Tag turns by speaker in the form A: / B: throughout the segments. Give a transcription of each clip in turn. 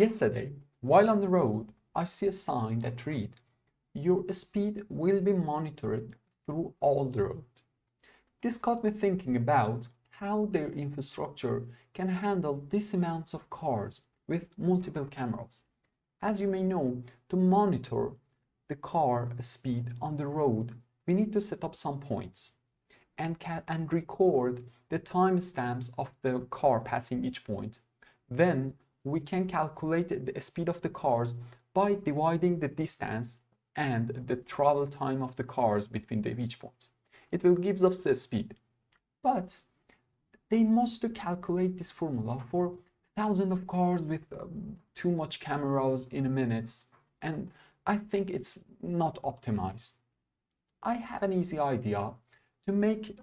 A: Yesterday, while on the road, I see a sign that read, your speed will be monitored through all the road. This got me thinking about how their infrastructure can handle these amounts of cars with multiple cameras. As you may know, to monitor the car speed on the road, we need to set up some points and, and record the timestamps of the car passing each point. Then we can calculate the speed of the cars by dividing the distance and the travel time of the cars between the each points. It will give us the speed. But they must to calculate this formula for thousands of cars with um, too much cameras in a minute and I think it's not optimized. I have an easy idea to make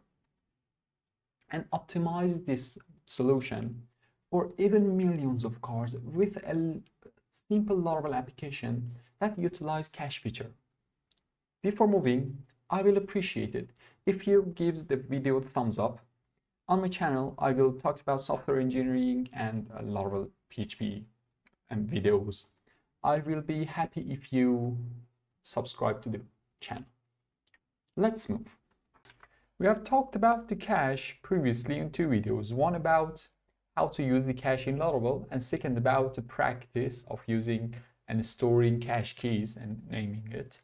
A: and optimize this solution for even millions of cars with a simple Laravel application that utilize cache feature. Before moving, I will appreciate it if you gives the video thumbs up. On my channel, I will talk about software engineering and uh, Laravel PHP and videos. I will be happy if you subscribe to the channel. Let's move. We have talked about the cache previously in two videos, one about how to use the cache in Laravel and second about the practice of using and storing cache keys and naming it.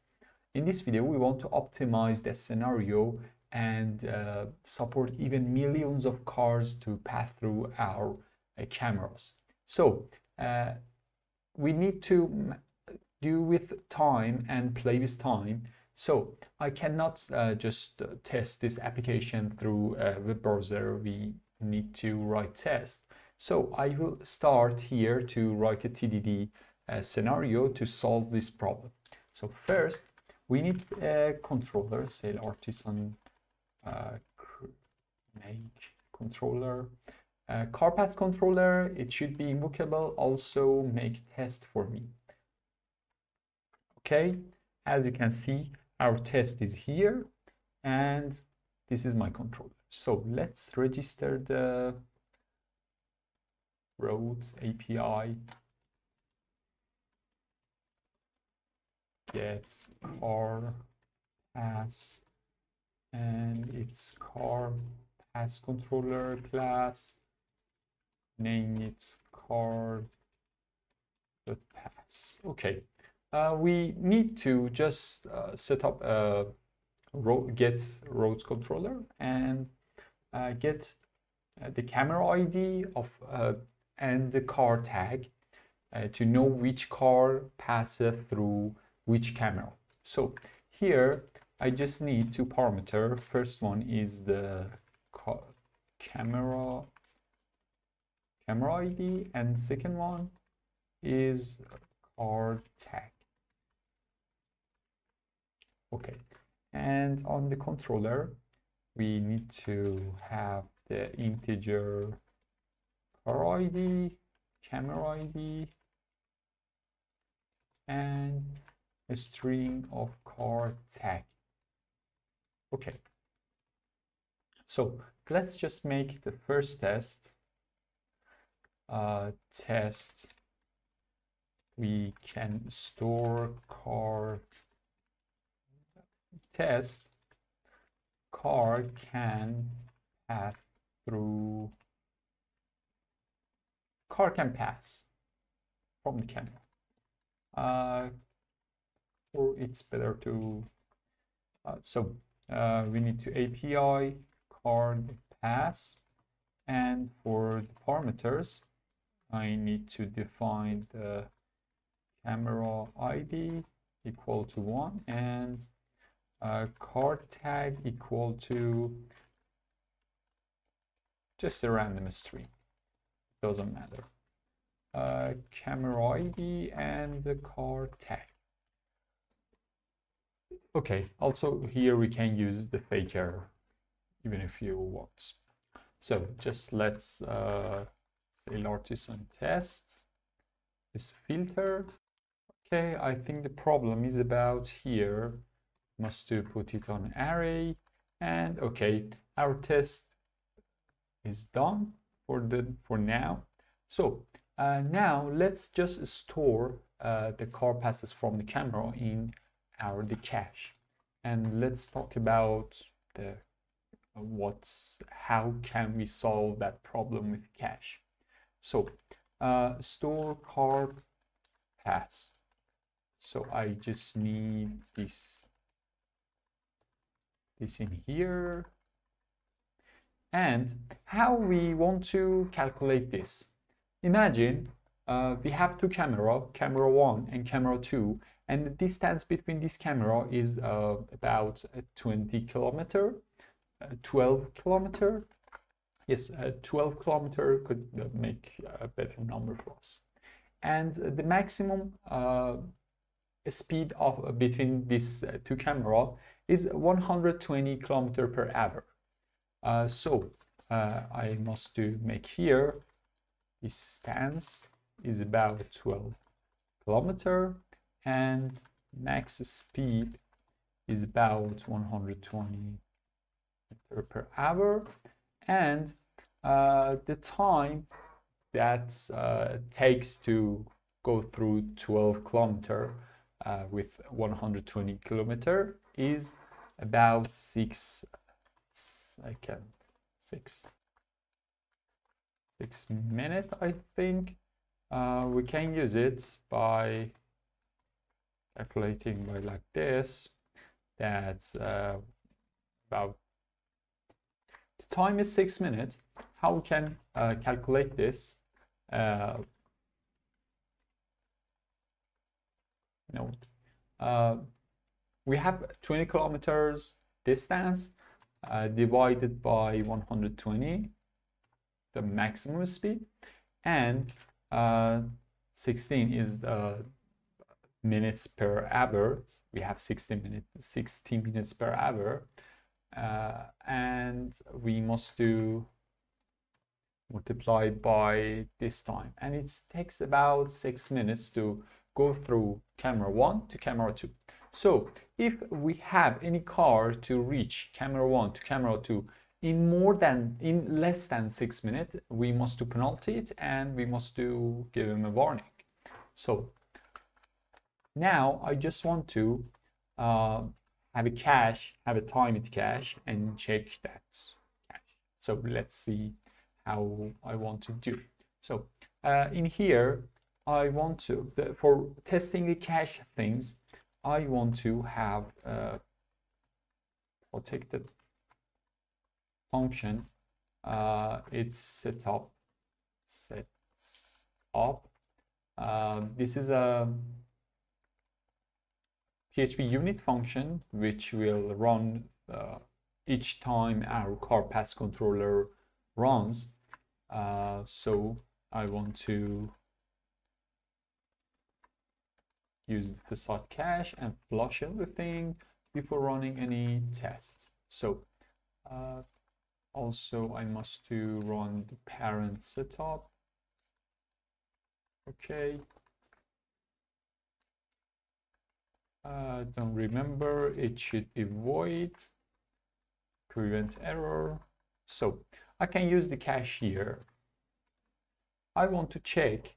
A: In this video, we want to optimize the scenario and uh, support even millions of cars to pass through our uh, cameras. So uh, we need to do with time and play with time so I cannot uh, just uh, test this application through a web browser. We need to write test. So I will start here to write a TDD uh, scenario to solve this problem. So first, we need a controller, say artisan uh, make controller. Uh, car pass controller, it should be invocable, also make test for me. Okay, as you can see, our test is here and this is my controller. So let's register the roads API get car pass and its car pass controller class name it car pass. Okay. Uh, we need to just uh, set up a road, get roads controller and uh, get uh, the camera ID of uh, and the car tag uh, to know which car passes through which camera. So here I just need two parameter. First one is the camera camera ID and second one is car tag. Okay, and on the controller, we need to have the integer car ID, camera ID, and a string of car tag. Okay, so let's just make the first test. Uh, test, we can store car test car can pass through car can pass from the camera. Uh, or it's better to uh, so uh, we need to API card pass. And for the parameters I need to define the camera ID equal to one and uh, card tag equal to just a random string doesn't matter. Uh, camera ID and the car tag okay also here we can use the faker even if you want. So just let's uh, say artisan test is filtered. Okay I think the problem is about here. Must to put it on array. And okay our test is done for the for now so Uh, now let's just store uh, the car passes from the camera in our the cache. And let's talk about the what's how can we solve that problem with cache. So uh, store car pass. So I just need this this in here and how we want to calculate this. Imagine uh, we have two camera, camera 1 and camera 2, and the distance between this camera is uh, about 20 kilometer, uh, 12 kilometer. Yes, uh, 12 kilometer could uh, make a better number for us. And the maximum uh, speed of between these two camera is 120 kilometer per hour. Uh, so uh, I must do make here. This stance is about 12 kilometer and max speed is about 120 meter per hour. And uh, the time that uh, takes to go through 12 kilometer uh, with 120 kilometer is about six second six. Six minute I think. Uh, we can use it by calculating by like this. That's uh, about the time is six minutes. How we can uh, calculate this? Uh, note. Uh, we have 20 kilometers distance uh, divided by 120, the maximum speed, and uh, 16 is the minutes per hour. We have 16 minutes, 60 minutes per hour, uh, and we must do multiply by this time, and it takes about six minutes to go through camera one to camera two. So if we have any car to reach camera one to camera two in more than in less than six minutes, we must do penalty it and we must do give him a warning. So now I just want to uh, have a cache, have a time it cache and check that cache. So let's see how I want to do. So uh, in here, I want to, the, for testing the cache things, I want to have a protected function. Uh, it's set up, sets up. Uh, this is a PHPUnit function which will run uh, each time our car pass controller runs. Uh, so I want to use the facade cache and flush everything before running any tests. So uh, also I must to run the parent setup. Okay. Uh, don't remember, it should be void, prevent error. So I can use the cache here. I want to check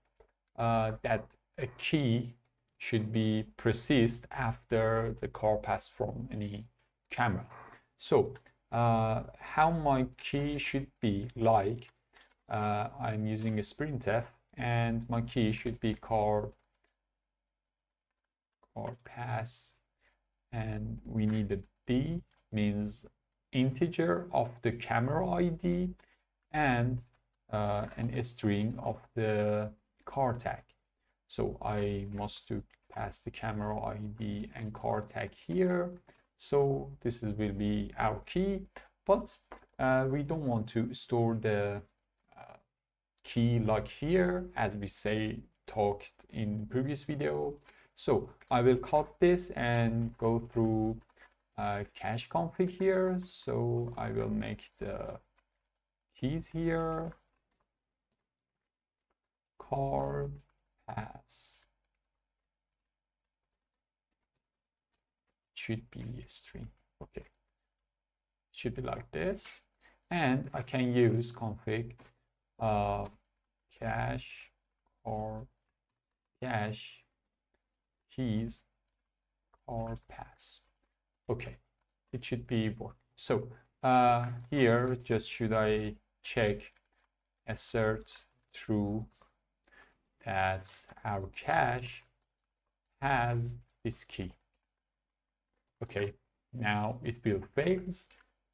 A: uh, that a key should be persist after the car passed from any camera. So uh, how my key should be like, uh, I'm using a sprintf and my key should be car, car pass and we need a D means integer of the camera ID and uh, an string of the car tag. So I must to pass the camera ID and car tag here. So this is, will be our key, but uh, we don't want to store the uh, key like here, as we say talked in previous video. So I will cut this and go through uh, cache config here. So I will make the keys here, car pass should be a string. Okay. Should be like this. And I can use config uh, cache or cache keys or pass. Okay. It should be working. So uh, here just should I check assert true that our cache has this key. Okay now it will fails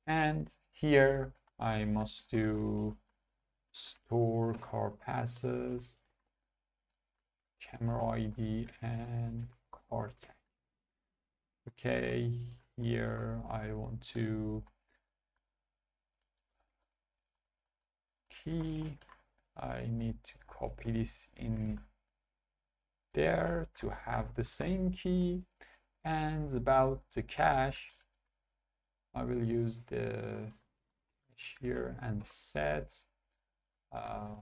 A: and here I must do store car passes camera ID and car tag. Okay here I want to key. I need to copy this in there to have the same key and about the cache. I will use the here and set uh,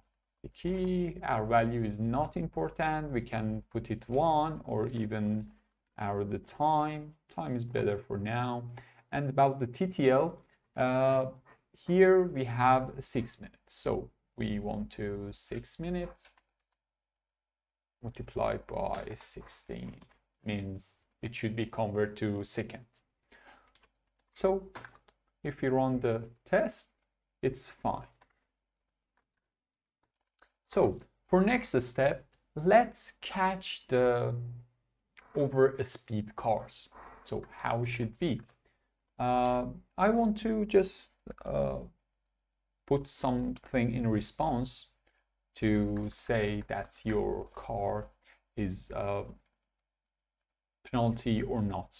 A: the key. Our value is not important. We can put it one or even our the time. Time is better for now. And about the TTL uh, here we have six minutes. So we want to six minutes multiplied by 16 means it should be converted to second so if you run the test it's fine. So for next step let's catch the over speed cars. So how should be. Uh, I want to just uh, put something in response to say that your car is a penalty or not.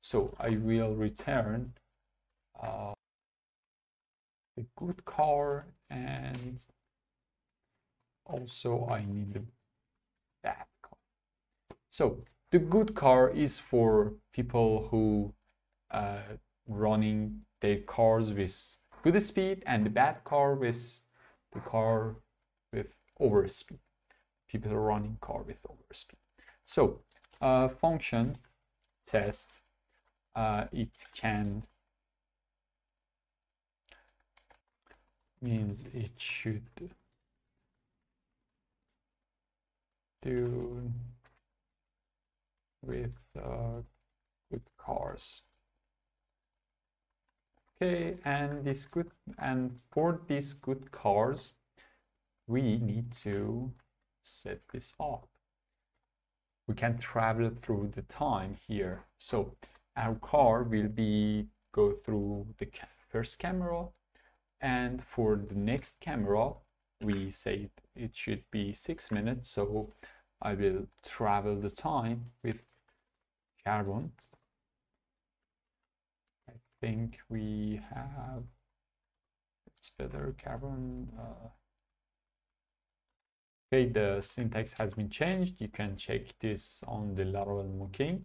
A: So I will return uh, the good car and also I need the bad car. So the good car is for people who uh, running their cars with good speed and the bad car with the car with overspeed. People are running car with overspeed. So uh, function test, uh, it can means it should do with uh, good cars okay and this good and for these good cars we need to set this up. We can travel through the time here. So our car will be go through the first camera and for the next camera we say it should be six minutes so I will travel the time with carbon think we have it's better carbon uh, okay the syntax has been changed. You can check this on the Laravel mocking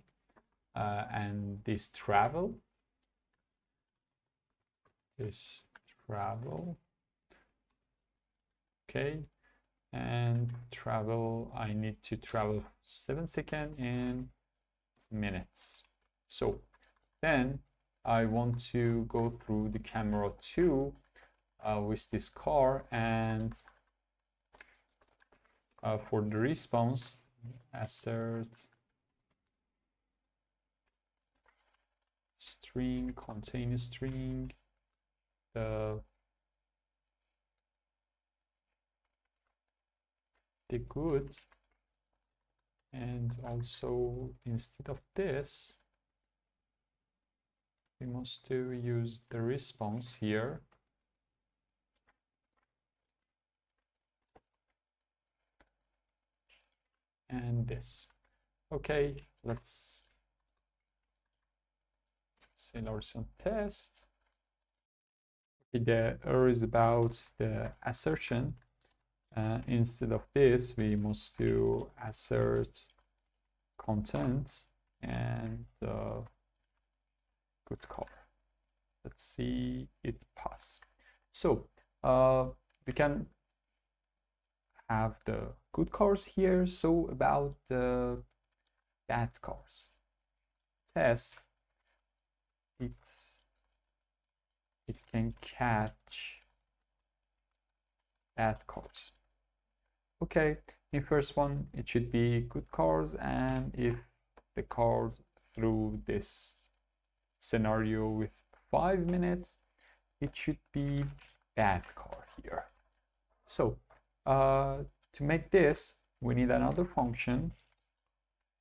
A: uh, and this travel this travel okay and travel I need to travel seven seconds in minutes. So then I want to go through the camera 2 uh, with this car and uh, for the response assert string contain string the the good and also instead of this we must to use the response here. And this. Okay let's say some test. Okay, the error is about the assertion. Uh, instead of this, we must do assert content and uh, good car. Let's see it pass. So uh, we can have the good cars here. So about the bad cars, test it. It can catch bad cars. Okay,
B: in first one it should be good cars and if the cars through this scenario with five minutes it should be bad car here. So uh, to make this we need another function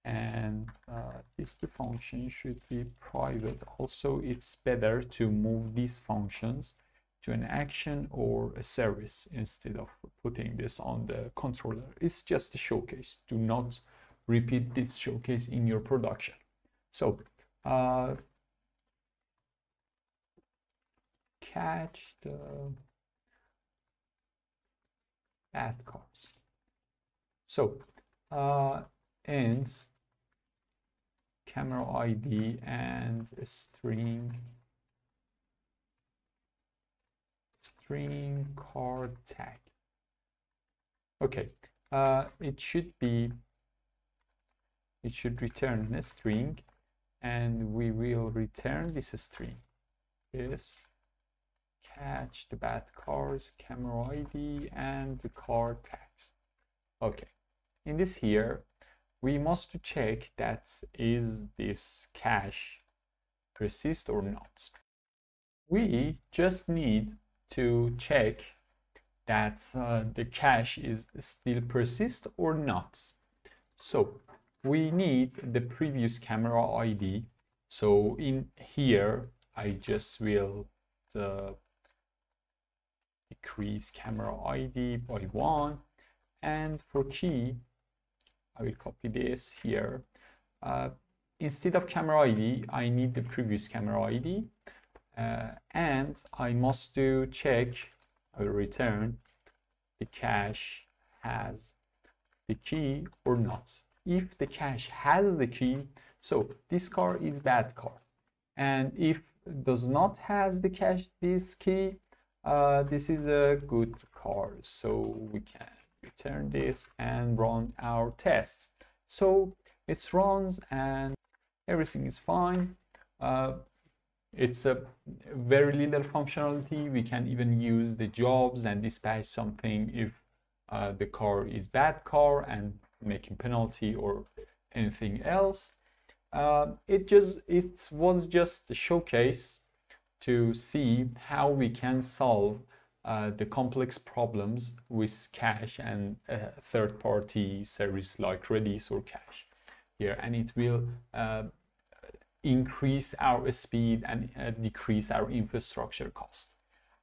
B: and uh, these two functions should be private. Also it's better to move these functions to an action or a service instead of putting this on the controller. It's just a showcase. Do not repeat this showcase in your production. So uh, catch the bad cars. So uh, and camera ID and string string card tag. Okay, uh, it should be it should return a string and we will return this string. This catch the bad cars camera id and the car tags okay in this here we must check that is this cache persist or not. We just need to check that uh, the cache is still persist or not. So we need the previous camera ID. So in here, I just will uh, decrease camera ID by one. And for key, I will copy this here. Uh, instead of camera ID, I need the previous camera ID. Uh, and I must do check, I will return the cache has the key or not. If the cache has the key, so this car is bad car. And if does not has the cache this key, uh, this is a good car. So we can return this and run our tests. So it runs and everything is fine. Uh, it's a very little functionality. We can even use the jobs and dispatch something if uh, the car is bad car and making penalty or anything else. Uh, it just it was just a showcase to see how we can solve uh, the complex problems with cache and uh, third-party service like Redis or Cache here, and it will uh, increase our speed and uh, decrease our infrastructure cost.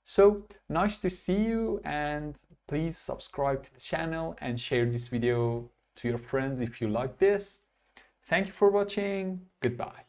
B: So nice to see you and please subscribe to the channel and share this video to your friends if you like this. Thank you for watching. Goodbye.